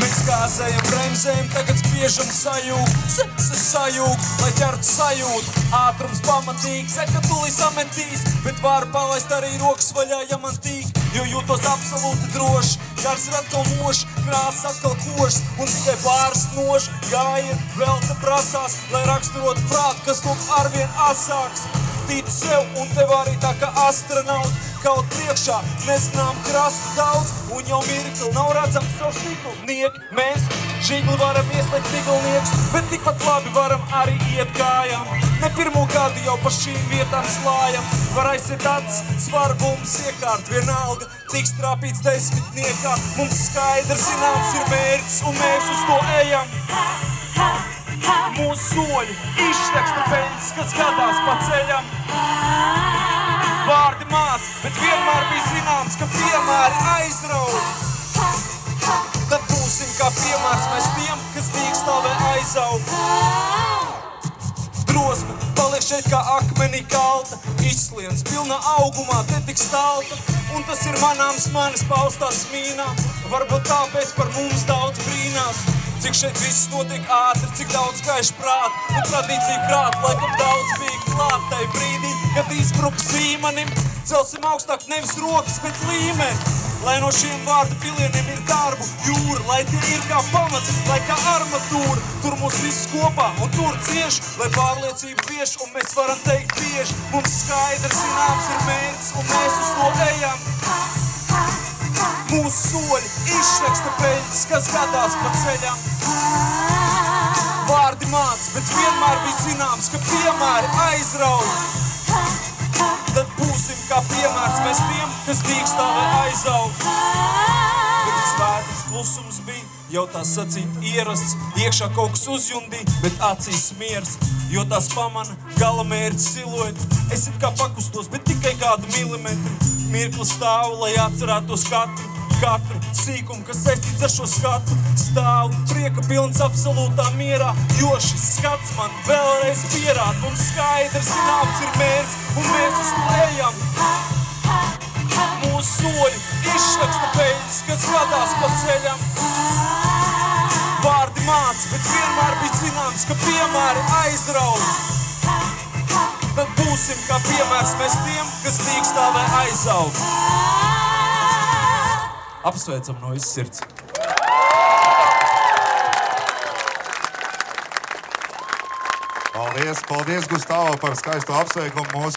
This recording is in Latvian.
Mēs gāzējam bremzēm, tagad spiežam sajūg, sajūg, lai ķertu sajūtu. Ātrums pamatīgs, saka, tūlīt sametīs, bet var palaist arī rokas vaļā, ja man tīk. Jo jūtos absolūti droši, gars ir atkal mošs, krāsas atkal košs, un tikai pāris noši gāja, vēl te prasās, lai raksturotu prātu, kas lūk arvien asāks. Tic sev un tev arī tā kā astronauts, kaut priekšā nezinām krastu daudz, un jau mirkli nav redzams savu stiklu. Niek, mēs žigli varam ieslēgt viglnieks, bet tikpat labi varam arī iet kājām. Ne pirmo gadu jau pa šīm vietām slājam, var aiziet acis, svarbums iekārt vienalga, tiks trāpīts desmitniekā. Mums skaidrs zināms ir mērķis, un mēs uz to ejam. Mūsu soļi izšķeksta peļņas, kas gadās pa ceļam. Vārdi māc, bet vienmēr bija zināms, ka piemēri aizrauj. Tad būsim kā piemērs mēs tiem, kas dīkstāvē aizaug. Drosme paliek šeit kā akmenī kalta, izsliens pilna augumā, te tik stalta. Un tas ir manāms manis paustās mīnā, varbūt tāpēc par mums daudz brīnās. Cik šeit viss notiek ātri, cik daudz gaišu prātu un tradīciju krāt, laikam daudz bija klāt tai brīdī, kad izbruka zīmanim. Celsim augstāk nevis rokas, bet līmeni. Lai no šiem vārdu pilieniem ir darbu jūra, lai tie ir kā pamats, lai kā armatūra. Tur mūs viss kopā un tur cieši, lai pārliecība vieš un mēs varam teikt bieži. Mums skaidrs zināms ir mērķis un mēs uz to ejam. Mūsu soļi izšķeksta peļņas, kas gadās pa ceļam. Vārdi māc, bet vienmēr bija zināms, ka piemēri aizrauj. Tad būsim kā piemērs mēs tiem, kas dīkstāvē aizaug. Kad svētas klusums bija, jau tā sacīt ierasts, iekšā kaut kas uzjundīja, bet acīs miers, jo tās pamana gala mērķis silueti. Es it kā pakustos, bet tikai kādu milimetru. Mirkli stāvu, lai atcerētos katru katru sīkumu, kas saistīts ar šo skatu. Stāvu prieka pilns absolūtā mierā, jo šis skats man vēlreiz pierāda. Mums skaidrs zināms ir mērķis, un mēs uz to ejam. Mūsu soļi izšķeksta peļņas, kas radās pa ceļam. Vārdi māc, bet vienmēr bija zināms, ka piemēri aizrauj. Tad būsim kā piemērs mēs tiem, kas dīkstāvē aizaug. Apsveicam no visas sirds. Paldies, paldies, Gustavs, par skaisto apsveikumu mūsu.